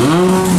Mm-hmm.